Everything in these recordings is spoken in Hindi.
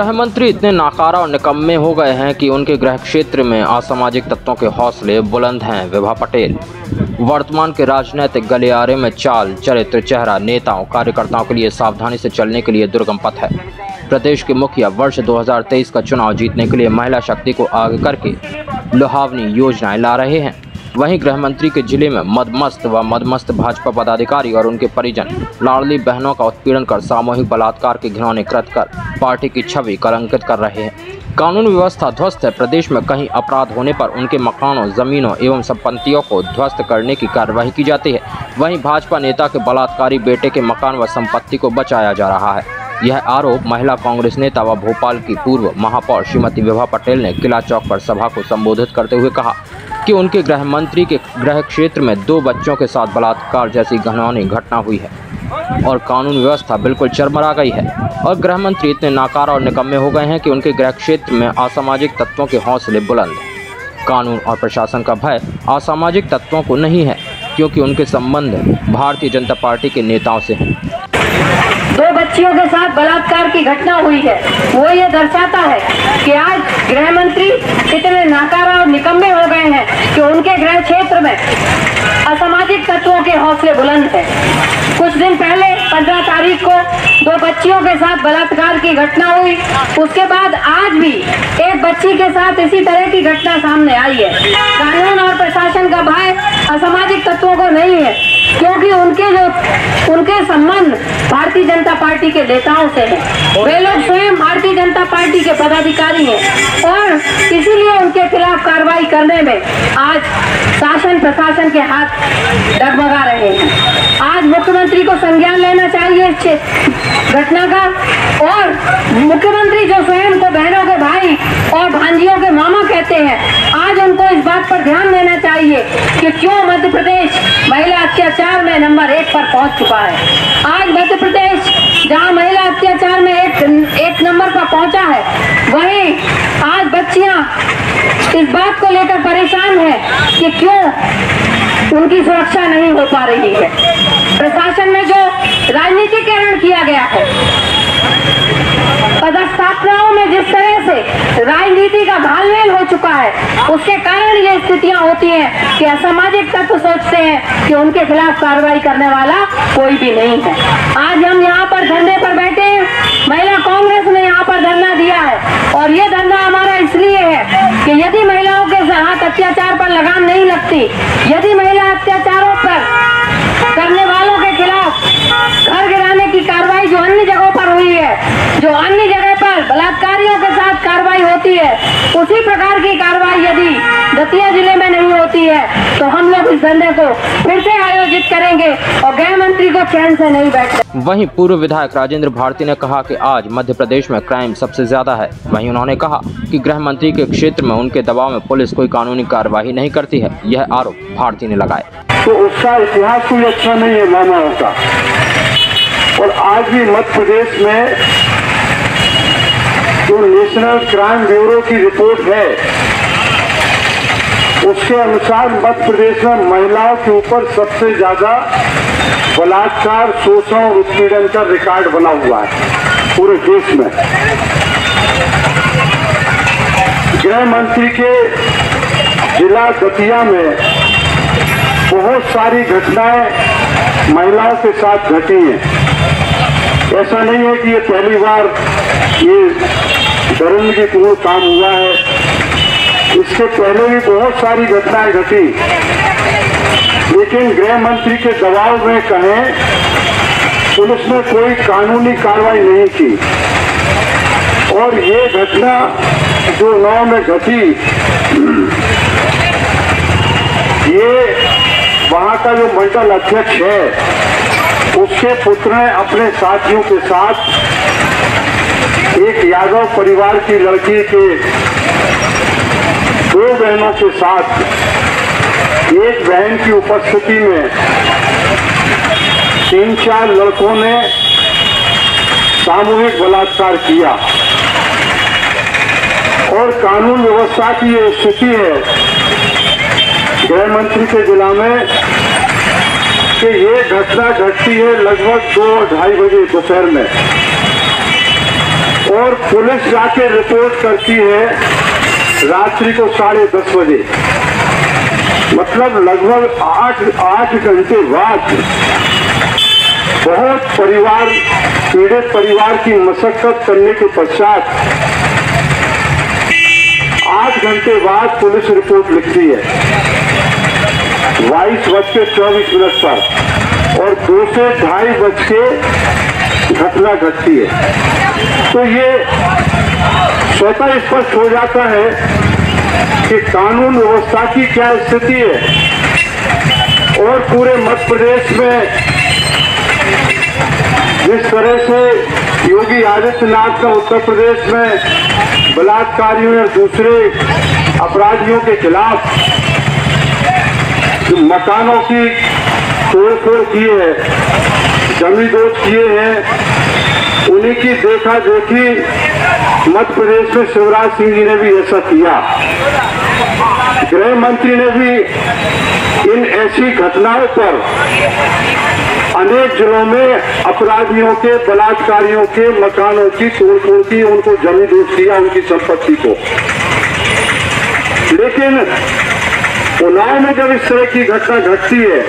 गृह मंत्री इतने नाकारा और निकम्मे हो गए हैं कि उनके गृह क्षेत्र में असामाजिक तत्वों के हौसले बुलंद हैं, विभा पटेल। वर्तमान के राजनीतिक गलियारे में चाल, चरित्र, चेहरा, नेताओं, कार्यकर्ताओं के लिए सावधानी से चलने के लिए दुर्गम पथ है। प्रदेश के मुखिया वर्ष 2023 का चुनाव जीतने के लिए महिला शक्ति को आगे करके लुहावनी योजनाएँ ला रहे हैं। वहीं गृह मंत्री के ज़िले में मदमस्त व मदमस्त भाजपा पदाधिकारी और उनके परिजन लाडली बहनों का उत्पीड़न कर सामूहिक बलात्कार के घिनौने कृत कर पार्टी की छवि कलंकित कर रहे हैं। कानून व्यवस्था ध्वस्त है। प्रदेश में कहीं अपराध होने पर उनके मकानों, जमीनों एवं संपत्तियों को ध्वस्त करने की कार्यवाही की जाती है। वहीं भाजपा नेता के बलात्कारी बेटे के मकान व संपत्ति को बचाया जा रहा है। यह आरोप महिला कांग्रेस नेता व भोपाल की पूर्व महापौर श्रीमती विभा पटेल ने किला चौक पर सभा को संबोधित करते हुए कहा कि उनके गृह मंत्री के गृह क्षेत्र में दो बच्चों के साथ बलात्कार जैसी घनौनी घटना हुई है और कानून व्यवस्था बिल्कुल चरमरा गई है। और गृह मंत्री इतने नाकारा और निकम्मे हो गए हैं कि उनके गृह क्षेत्र में असामाजिक तत्वों के हौसले बुलंद कानून और प्रशासन का भय असामाजिक तत्वों को नहीं है, क्योंकि उनके संबंध भारतीय जनता पार्टी के नेताओं से हैं। दो बच्चियों के साथ बलात्कार की घटना हुई है। वो ये दर्शाता है कि आज गृह मंत्री इतने नाकारा और निकम्मे हो गए हैं कि उनके गृह क्षेत्र में असामाजिक तत्वों के हौसले बुलंद हैं। कुछ दिन पहले पंद्रह तारीख को दो बच्चियों के साथ बलात्कार की घटना हुई। उसके बाद आज भी एक बच्ची के साथ इसी तरह की घटना सामने आई है। कानून और प्रशासन का भय असामाजिक तत्वों को नहीं है। क्योंकि उनके जो, उनके संबंध भारतीय जनता पार्टी के नेताओं से है। वे लोग स्वयं भारतीय जनता पार्टी के पदाधिकारी हैं और इसीलिए उनके खिलाफ कार्रवाई करने में आज शासन प्रशासन के हाथ डगमगा रहे हैं। आज मुख्यमंत्री को संज्ञान लेना चाहिए इस घटना का और मुख्यमंत्री जो स्वयं को बहनों के भाई और भांजियों के मामा कहते हैं पर ध्यान देना चाहिए कि क्यों मध्य प्रदेश महिला अत्याचार में नंबर एक पर पहुँच चुका है। आज मध्य प्रदेश, जहाँ महिला अत्याचार में एक एक नंबर पर पहुँचा है, वहीं आज बच्चियाँ इस बात को लेकर परेशान है कि क्यों उनकी सुरक्षा नहीं हो पा रही है प्रशासन में जो राजनीतिकरण किया गया है पदस्थापनाओं में जिस तरह से राजनीति का घालमेल हो चुका है। उसके कारण ये स्थितियाँ होती हैं कि असामाजिक तत्व सोचते हैं कि उनके खिलाफ कार्रवाई करने वाला कोई भी नहीं है। आज हम यहाँ पर धरने पर बैठे महिला कांग्रेस ने यहाँ पर धरना दिया है। और ये धरना हमारा इसलिए है कि यदि महिलाओं के हाथ अत्याचार पर लगाम नहीं लगती, यदि महिला अत्याचारों पर करने वालों के खिलाफ घर गिराने की कार्रवाई जो अन्य जगहों पर हुई है जो अन्य जगह पर बलात्कारियों के साथ कार्रवाई होती है उसी प्रकार की कार्रवाई यदि दतिया ज़िले में नहीं होती है तो हम लोग इस धंधे को फिर से आयोजित करेंगे और गृह मंत्री को चैन से नहीं बैठते वहीं पूर्व विधायक राजेंद्र भारती ने कहा कि आज मध्य प्रदेश में क्राइम सबसे ज़्यादा है। वहीं उन्होंने कहा कि गृह मंत्री के क्षेत्र में उनके दबाव में पुलिस कोई कानूनी कार्यवाही नहीं करती है यह आरोप भारती ने लगाए। तो उसका इतिहास कोई अच्छा नहीं है मानव का और आज भी मध्य प्रदेश में जो नेशनल क्राइम ब्यूरो की रिपोर्ट है, उसके अनुसार मध्य प्रदेश में महिलाओं के ऊपर सबसे ज़्यादा बलात्कार, शोषण और उत्पीड़न का रिकॉर्ड बना हुआ है, पूरे देश में। गृह मंत्री के जिला दतिया में बहुत सारी घटनाएँ महिलाओं के साथ घटी हैं। ऐसा नहीं है कि ये पहली बार ये दरिंदगीपूर्ण काम हुआ है। इसके पहले भी बहुत सारी घटनाएँ घटी। लेकिन गृह मंत्री के दबाव में कहें, पुलिस ने कोई कानूनी कार्रवाई नहीं की। और ये घटना जो नौ में घटी, ये वहाँ का जो मंडल अध्यक्ष है, उसके पुत्र ने अपने साथियों के साथ एक यादव परिवार की लड़की के दो बहनों के साथ एक बहन की उपस्थिति में तीन चार लड़कों ने सामूहिक बलात्कार किया। और कानून व्यवस्था की ये स्थिति है, गृह मंत्री के जिला में, कि ये घटना घटती है लगभग दो ढाई बजे दोपहर में। और पुलिस जाके रिपोर्ट करती है रात्रि को साढ़े दस बजे। मतलब लगभग आठ आठ घंटे बाद बहुत परिवार, पीड़ित परिवार की मशक्कत करने के पश्चात आठ घंटे बाद पुलिस रिपोर्ट लिखती है। बाईस बज के चौबीस मिनट पर और दो से ढाई बज के घटना घटती है। तो ये स्वतः स्पष्ट हो जाता है कि कानून व्यवस्था की क्या स्थिति है। और पूरे मध्य प्रदेश में जिस तरह से योगी आदित्यनाथ का उत्तर प्रदेश में बलात्कारियों और दूसरे अपराधियों के खिलाफ मकानों की तोड़ फोड़ की है जमी दोष किए हैं उन्हीं की देखा देखी मध्य प्रदेश में शिवराज सिंह जी ने भी ऐसा किया। गृह मंत्री ने भी इन ऐसी घटनाओं पर अनेक जिलों में अपराधियों के, बलात्कारियों के, मकानों की तोड़फोड़ की, उनको जमी दोष किया उनकी संपत्ति को। लेकिन उन्नाव में जब इस तरह की घटना घटती है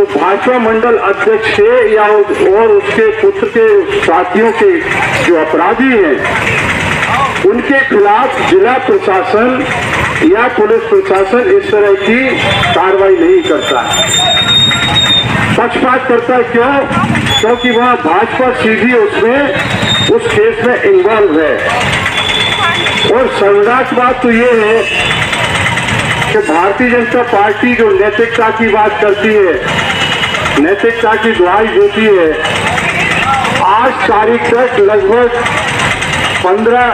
तो भाजपा मंडल अध्यक्ष के या और उसके पुत्र के साथियों के जो अपराधी हैं, उनके खिलाफ जिला प्रशासन या पुलिस प्रशासन इस तरह की कार्रवाई नहीं करता। पक्षपात करता है क्यों? क्योंकि वहाँ भाजपा सीधी उसमें, उस केस में इन्वॉल्व है। और सर्वनाश बात तो ये है कि भारतीय जनता पार्टी जो नैतिकता की बात करती है, नैतिकता की दुहाई देती है, आज तारीख तक लगभग पंद्रह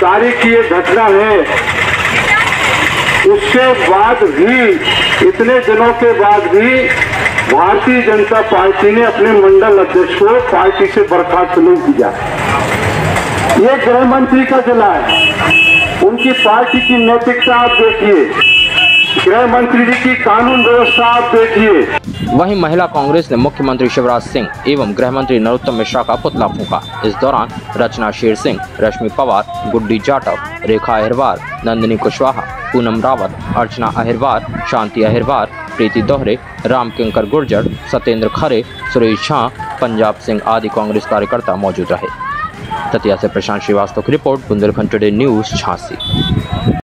तारीख की ये घटना है। उसके बाद भी, इतने दिनों के बाद भी भारतीय जनता पार्टी ने अपने मंडल अध्यक्ष को पार्टी से बर्खास्त नहीं किया। ये गृह मंत्री का जिला है। उनकी पार्टी की नैतिकता आप देखिए। गृह मंत्री जी की कानून व्यवस्था आप देखिए। वहीं महिला कांग्रेस ने मुख्यमंत्री शिवराज सिंह एवं गृह मंत्री नरोत्तम मिश्रा का पुतला फूका। इस दौरान रचना शेर सिंह, रश्मि पवार, गुड्डी जाटव, रेखा अहिरवार, नंदिनी कुशवाहा, पूनम रावत, अर्चना अहिरवार, शांति अहिरवार, प्रीति दोहरे राम किंकर गुर्जर सत्येंद्र खरे, सुरेश झा, पंजाब सिंह आदि कांग्रेस कार्यकर्ता मौजूद रहे। दतिया से प्रशांत श्रीवास्तव की report Bundelkhand today news Jhansi.